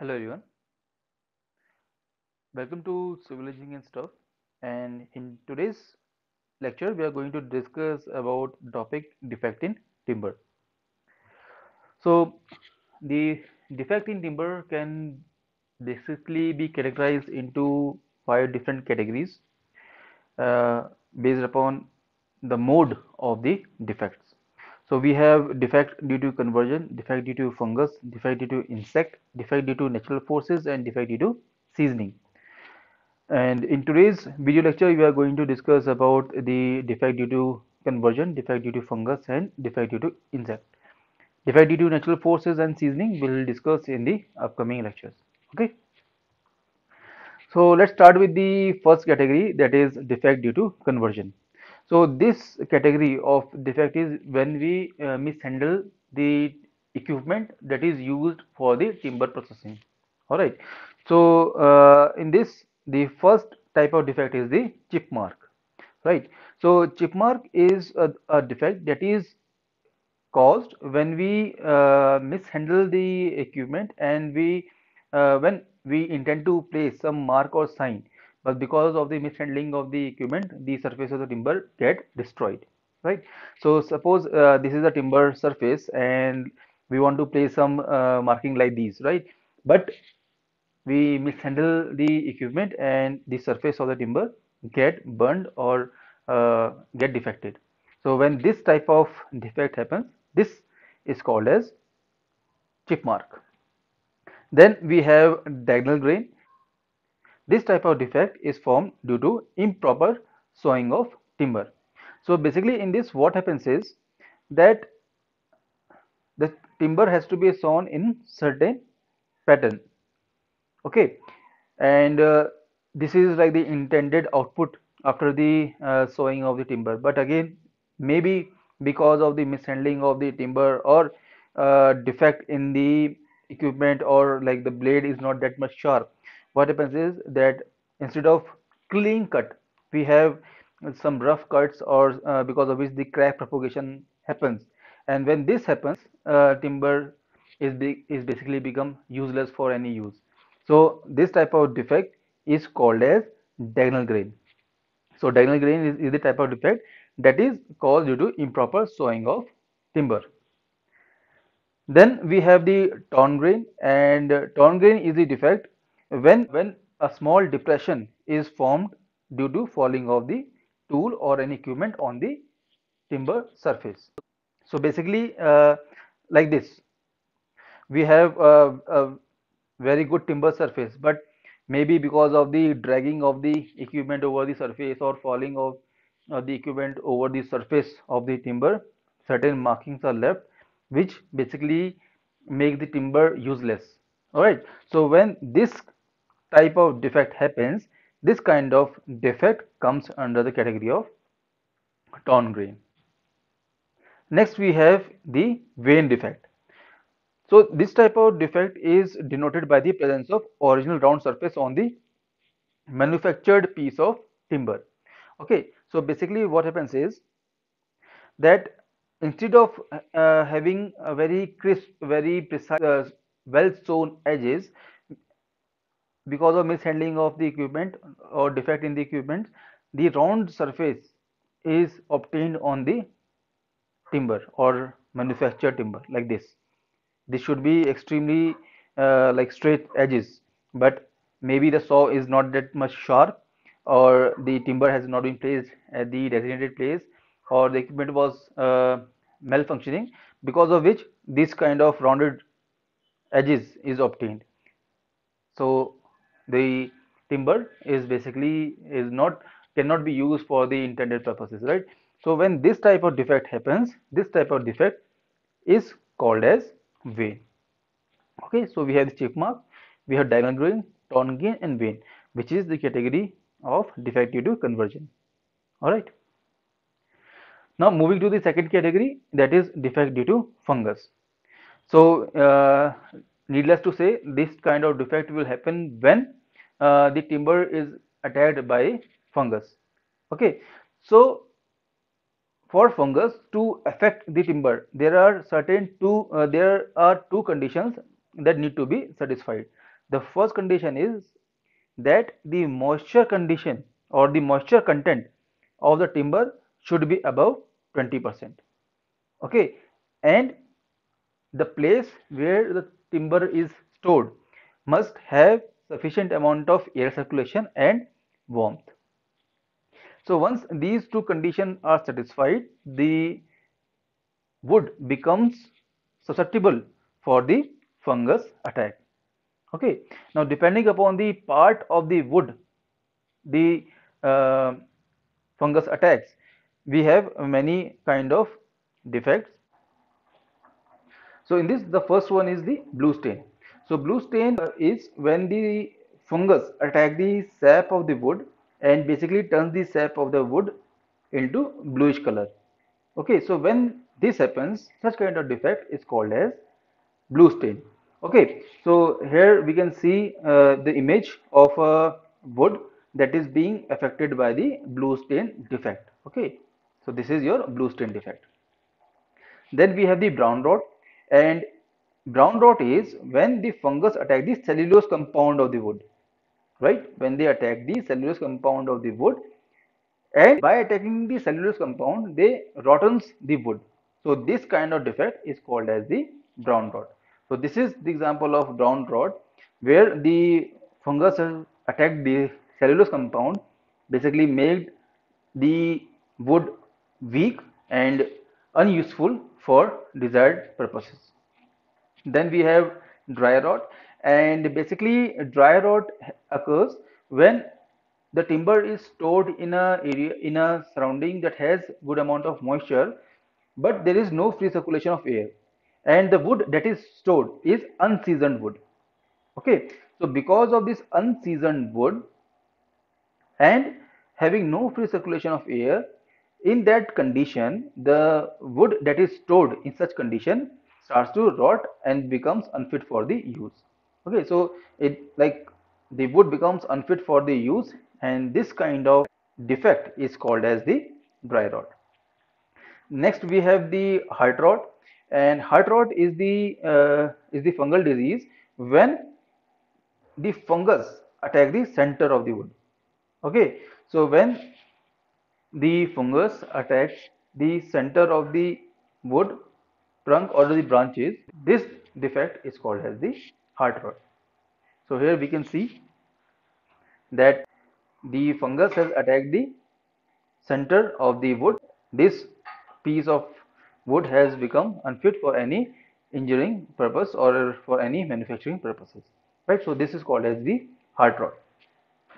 Hello everyone, welcome to Civil Engineering and stuff. And in today's lecture, we are going to discuss about topic defect in timber. So the defect in timber can basically be categorized into five different categories uh, based upon the mode of the defects. So we have defect due to conversion, defect due to fungus, defect due to insect, defect due to natural forces, and defect due to seasoning. And in today's video lecture, we are going to discuss about the defect due to conversion, defect due to fungus, and defect due to insect. Defect due to natural forces and seasoning we will discuss in the upcoming lectures. Okay. So let's start with the first category that is defect due to conversion. So this category of defect is when we uh, mishandle the equipment that is used for the timber processing. All right. So uh, in this, the first type of defect is the chip mark, right? So chip mark is a, a defect that is caused when we uh, mishandle the equipment and we uh, when we intend to place some mark or sign but because of the mishandling of the equipment the surface of the timber get destroyed right? So suppose uh, this is a timber surface and we want to place some uh, marking like these right? But we mishandle the equipment and the surface of the timber get burned or uh, get defected. So when this type of defect happens this is called as chip mark. Then we have diagonal grain this type of defect is formed due to improper sawing of timber. So basically in this what happens is that the timber has to be sawn in certain pattern. Okay? And uh, this is like the intended output after the uh, sawing of the timber. But again maybe because of the mishandling of the timber or uh, defect in the equipment or like the blade is not that much sharp what happens is that instead of clean cut we have some rough cuts or uh, because of which the crack propagation happens and when this happens uh, timber is, be, is basically become useless for any use so this type of defect is called as diagonal grain. So diagonal grain is, is the type of defect that is caused due to improper sawing of timber. Then we have the torn grain and uh, torn grain is the defect when when a small depression is formed due to falling of the tool or any equipment on the timber surface. So basically uh, like this we have a, a very good timber surface but maybe because of the dragging of the equipment over the surface or falling of uh, the equipment over the surface of the timber certain markings are left which basically make the timber useless all right so when this type of defect happens this kind of defect comes under the category of torn grain next we have the wane defect so this type of defect is denoted by the presence of original round surface on the manufactured piece of timber. Okay, so basically what happens is that instead of uh, having a very crisp, very precise, uh, well sewn edges, because of mishandling of the equipment or defect in the equipment, the round surface is obtained on the timber or manufactured timber like this. This should be extremely uh, like straight edges but maybe the saw is not that much sharp or the timber has not been placed at the designated place or the equipment was uh, malfunctioning because of which this kind of rounded edges is obtained. So the timber is basically is not cannot be used for the intended purposes right? So when this type of defect happens this type of defect is called as wane. Okay so we have the chip mark we have diagonal grain torn grain and wane which is the category of defect due to conversion. All right. Now moving to the second category that is defect due to fungus. So uh, needless to say this kind of defect will happen when uh, the timber is attacked by fungus okay so for fungus to affect the timber there are certain two uh, there are two conditions that need to be satisfied. The first condition is that the moisture condition or the moisture content of the timber should be above 20%. Okay, and the place where the timber is stored must have sufficient amount of air circulation and warmth. So once these two conditions are satisfied, the wood becomes susceptible for the fungus attack. Okay. Now depending upon the part of the wood, the uh, fungus attacks, we have many kind of defects. So in this, the first one is the blue stain. So blue stain is when the fungus attack the sap of the wood and basically turns the sap of the wood into bluish color. Okay so when this happens such kind of defect is called as blue stain. Okay so here we can see uh, the image of a wood that is being affected by the blue stain defect. Okay so this is your blue stain defect. Then we have the brown rot and brown rot is when the fungus attack the cellulose compound of the wood right? When they attack the cellulose compound of the wood. And by attacking the cellulose compound they rottens the wood. So this kind of defect is called as the brown rot. So this is the example of brown rot where the fungus attacked the cellulose compound basically made the wood weak and unuseful for desired purposes. Then we have dry rot and basically dry rot occurs when the timber is stored in a area in a surrounding that has good amount of moisture but there is no free circulation of air. And the wood that is stored is unseasoned wood. Okay. So because of this unseasoned wood and having no free circulation of air in that condition the wood that is stored in such condition starts to rot and becomes unfit for the use. Okay so it like the wood becomes unfit for the use and this kind of defect is called as the dry rot. Next we have the heart rot. And heart rot is the uh, is the fungal disease when the fungus attack the center of the wood. Okay so when the fungus attacks the center of the wood trunk or the branches this defect is called as the heart rot. So here we can see that the fungus has attacked the center of the wood. This piece of wood has become unfit for any engineering purpose or for any manufacturing purposes. Right. So this is called as the heart rot.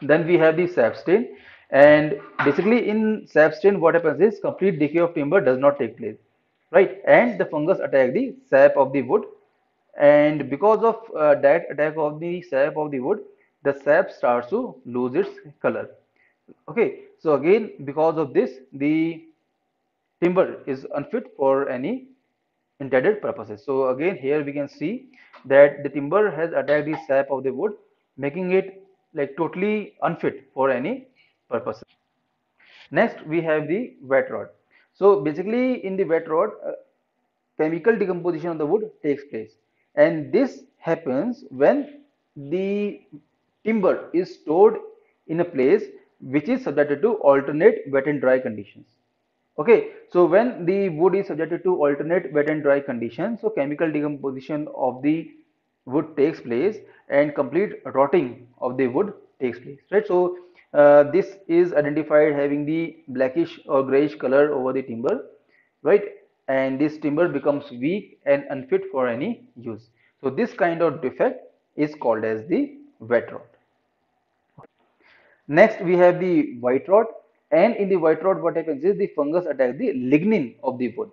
Then we have the sap stain and basically in sap stain what happens is complete decay of timber does not take place right? And the fungus attack the sap of the wood. And because of uh, that attack of the sap of the wood the sap starts to lose its color. Okay so again because of this the timber is unfit for any intended purposes. So again here we can see that the timber has attacked the sap of the wood making it like totally unfit for any purposes. Next we have the wet rot so basically in the wet rot uh, chemical decomposition of the wood takes place. And this happens when the timber is stored in a place which is subjected to alternate wet and dry conditions. Okay so when the wood is subjected to alternate wet and dry conditions so chemical decomposition of the wood takes place and complete rotting of the wood takes place right? So uh, this is identified having the blackish or grayish color over the timber right and this timber becomes weak and unfit for any use. So this kind of defect is called as the wet rot. Next we have the white rot and in the white rot what happens is the fungus attack the lignin of the wood.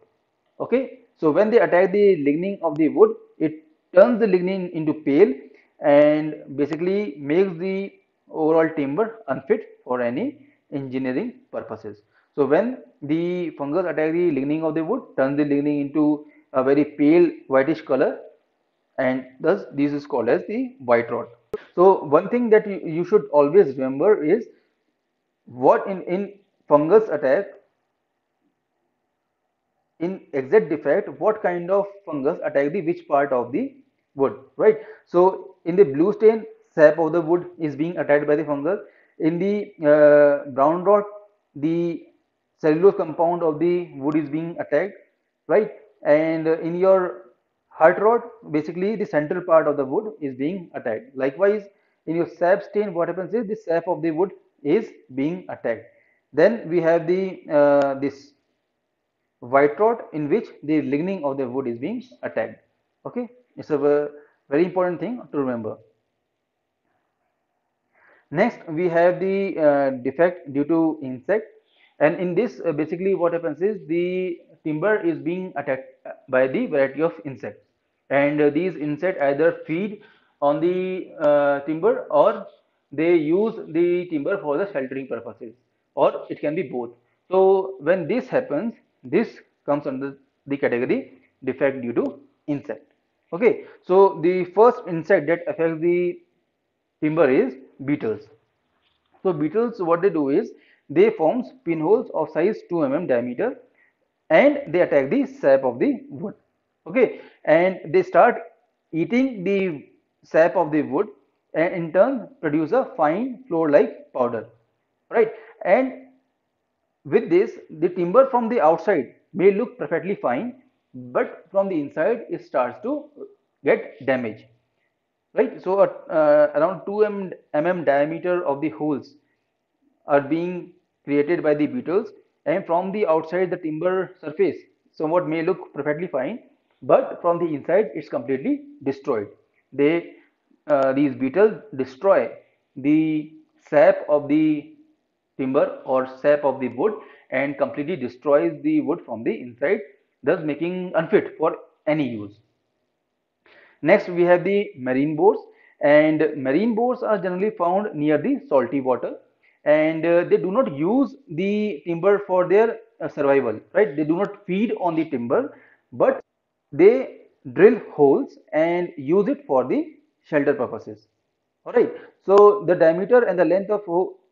Okay. So when they attack the lignin of the wood it turns the lignin into pale and basically makes the overall timber unfit for any engineering purposes. So when the fungus attack the lignin of the wood, turns the lignin into a very pale whitish color and thus this is called as the white rot. So one thing that you, you should always remember is what in, in fungus attack in exact defect what kind of fungus attack the which part of the wood right so in the blue stain sap of the wood is being attacked by the fungus. In the uh, brown rot the cellulose compound of the wood is being attacked right? And uh, in your heart rot basically the central part of the wood is being attacked. Likewise in your sap stain what happens is the sap of the wood is being attacked. Then we have the uh, this white rot in which the lignin of the wood is being attacked. Okay? It's a very important thing to remember next we have the uh, defect due to insect. And in this uh, basically what happens is the timber is being attacked by the variety of insects. And uh, these insects either feed on the uh, timber or they use the timber for the sheltering purposes or it can be both. So when this happens this comes under the category defect due to insect. Okay so the first insect that affects the timber is beetles. So beetles what they do is they form pinholes of size 2 mm diameter and they attack the sap of the wood. Okay? And they start eating the sap of the wood and in turn produce a fine flour like powder. Right? And with this the timber from the outside may look perfectly fine but from the inside it starts to get damaged right? So uh, around 2 mm diameter of the holes are being created by the beetles. And from the outside the timber surface somewhat may look perfectly fine but from the inside it's completely destroyed. They uh, these beetles destroy the sap of the timber or sap of the wood and completely destroys the wood from the inside thus making unfit for any use next we have the marine borers. And marine borers are generally found near the salty water. And uh, they do not use the timber for their uh, survival right? They do not feed on the timber but they drill holes and use it for the shelter purposes. All right. So the diameter and the length of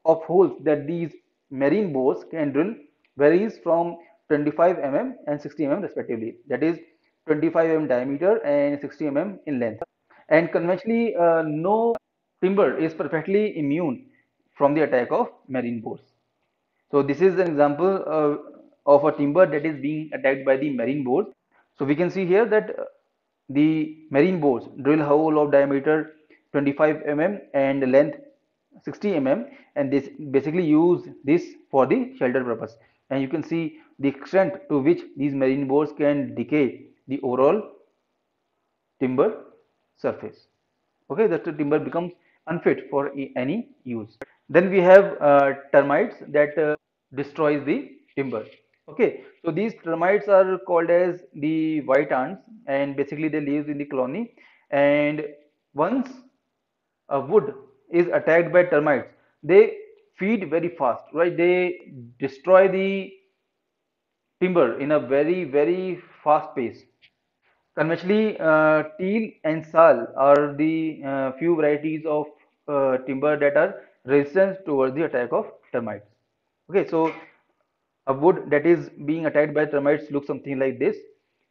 of holes that these marine borers can drill varies from 25 mm and 60 mm respectively. That is 25 mm diameter and 60 mm in length and conventionally uh, no timber is perfectly immune from the attack of marine borers. So this is an example uh, of a timber that is being attacked by the marine borers. So we can see here that uh, the marine borers drill hole of diameter 25 mm and length 60 mm and this basically use this for the shelter purpose and you can see the extent to which these marine borers can decay the overall timber surface. Okay that the timber becomes unfit for any use. Then we have uh, termites that uh, destroys the timber. Okay so these termites are called as the white ants and basically they live in the colony. And once a wood is attacked by termites they feed very fast right? They destroy the timber in a very very fast pace. Conventionally uh, teak and sal are the uh, few varieties of uh, timber that are resistant towards the attack of termites. Okay so a wood that is being attacked by termites looks something like this.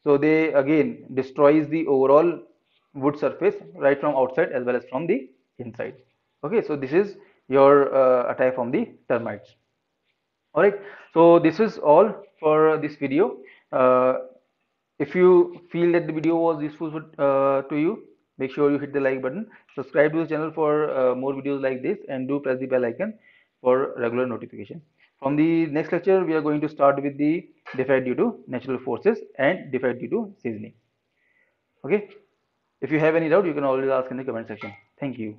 So they again destroys the overall wood surface right from outside as well as from the inside. Okay so this is your uh, attack from the termites. All right so this is all for this video. Uh, if you feel that the video was useful uh, to you make sure you hit the like button. Subscribe to the channel for uh, more videos like this and do press the bell icon for regular notification. From the next lecture we are going to start with the defect due to natural forces and defect due to seasoning. Okay? If you have any doubt you can always ask in the comment section. Thank you